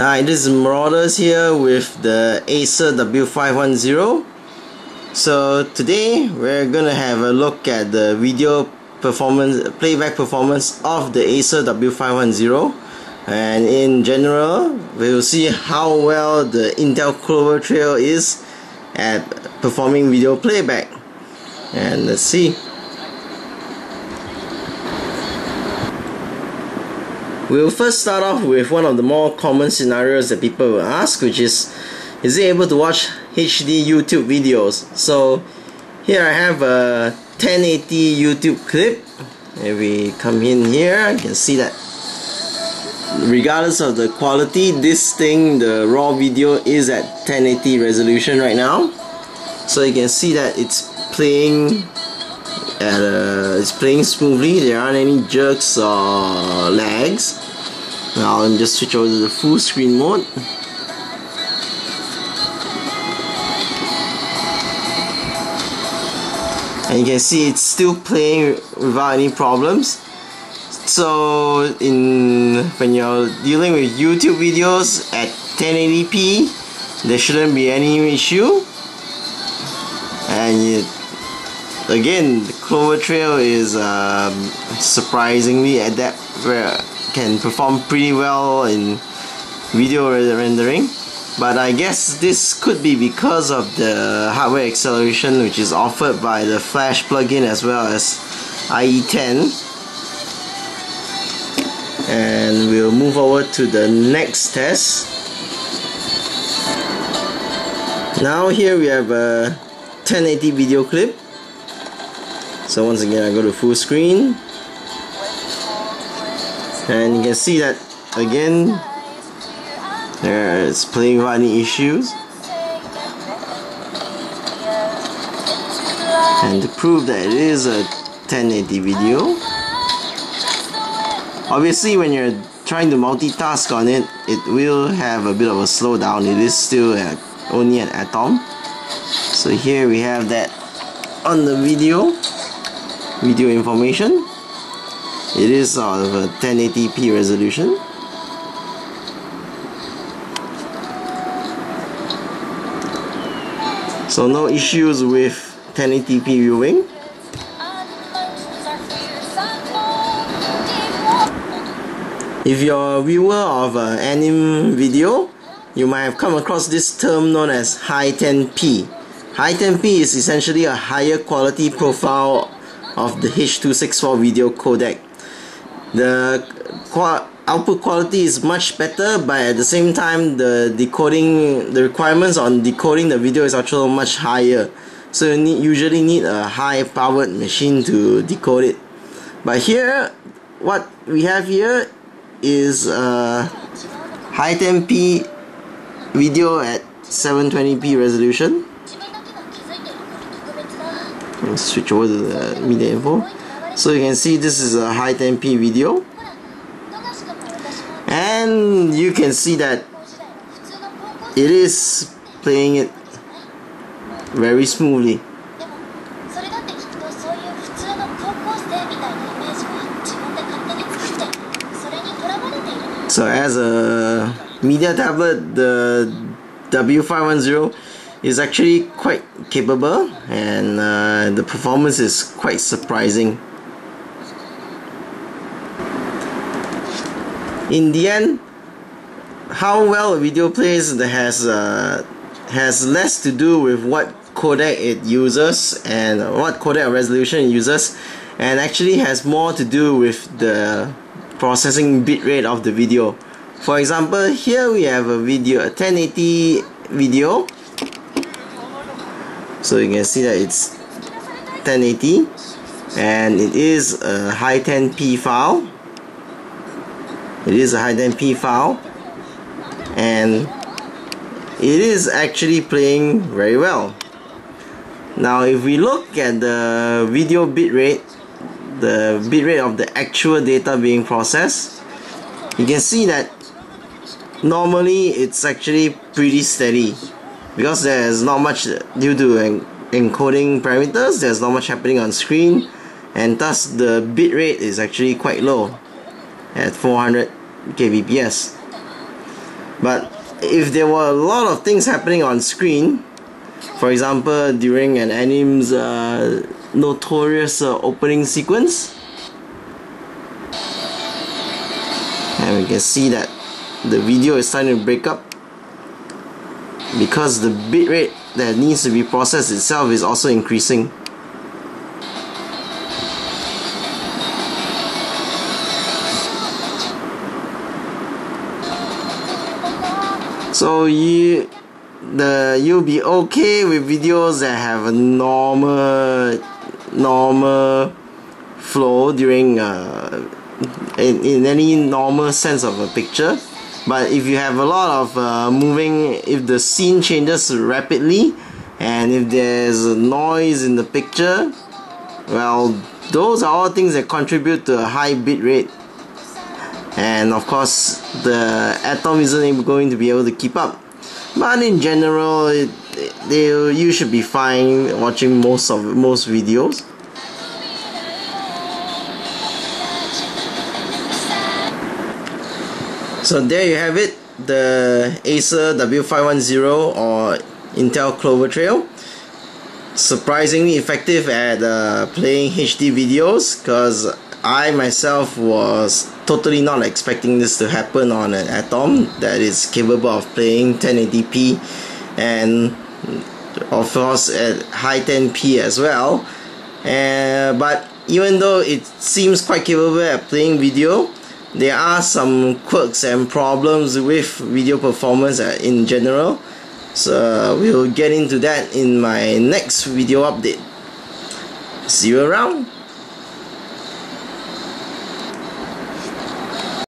Hi, this is Marauders here with the Acer W510. So today we're gonna have a look at the video performance, playback performance of the Acer W510 and in general we'll see how well the Intel Clover Trail is at performing video playback. And let's see We'll first start off with one of the more common scenarios that people will ask which is is it able to watch HD YouTube videos? So here I have a 1080 YouTube clip. If we come in here you can see that regardless of the quality this thing the raw video is at 1080 resolution right now. So you can see that it's playing at a, it's playing smoothly. There aren't any jerks or lags now me just switch over to the full screen mode. And you can see it's still playing without any problems. So in when you're dealing with YouTube videos at 1080p there shouldn't be any issue. And again the Clover Trail is um, surprisingly adept can perform pretty well in video rendering. But I guess this could be because of the hardware acceleration which is offered by the Flash plugin as well as IE10 and we'll move over to the next test. Now here we have a 1080 video clip. So once again I go to full screen and you can see that again there's playing without any issues. And to prove that it is a 1080 video obviously when you're trying to multitask on it it will have a bit of a slowdown. It is still at, only an atom. So here we have that on the video video information it is sort of a 1080p resolution so no issues with 1080p viewing If you're a viewer of an anime video, you might have come across this term known as Hi10P. High 10p is essentially a higher quality profile of the H.264 video codec. The output quality is much better but at the same time the decoding the requirements on decoding the video is also much higher. So you need, usually need a high powered machine to decode it. But here what we have here is a Hi10P video at 720p resolution. Let's switch over to the media info so you can see this is a Hi10P video and you can see that it is playing it very smoothly So as a media tablet, the W510 is actually quite capable and uh, the performance is quite surprising. In the end, how well a video plays has uh, has less to do with what codec it uses and what codec resolution it uses and actually has more to do with the processing bitrate of the video. For example here we have a video a 1080 video. So you can see that it's 1080 and it is a Hi10P file it is a Hi10P file. And it is actually playing very well. Now if we look at the video bitrate the bitrate of the actual data being processed you can see that normally it's actually pretty steady. Because there's not much due to encoding parameters there's not much happening on screen and thus the bitrate is actually quite low at 400 kbps but if there were a lot of things happening on screen for example during an anime's uh, notorious uh, opening sequence and we can see that the video is starting to break up because the bitrate that needs to be processed itself is also increasing so you the you'll be okay with videos that have a normal normal flow during uh, in, in any normal sense of a picture. But if you have a lot of uh, moving if the scene changes rapidly and if there's noise in the picture well those are all things that contribute to a high bit rate and of course the atom isn't going to be able to keep up. But in general it, you should be fine watching most of most videos. So there you have it the Acer W510 or Intel Clover Trail. Surprisingly effective at uh, playing HD videos because I myself was totally not expecting this to happen on an Atom that is capable of playing 1080p and of course at Hi10P as well. Uh, but even though it seems quite capable at playing video there are some quirks and problems with video performance uh, in general. So we'll get into that in my next video update. See you around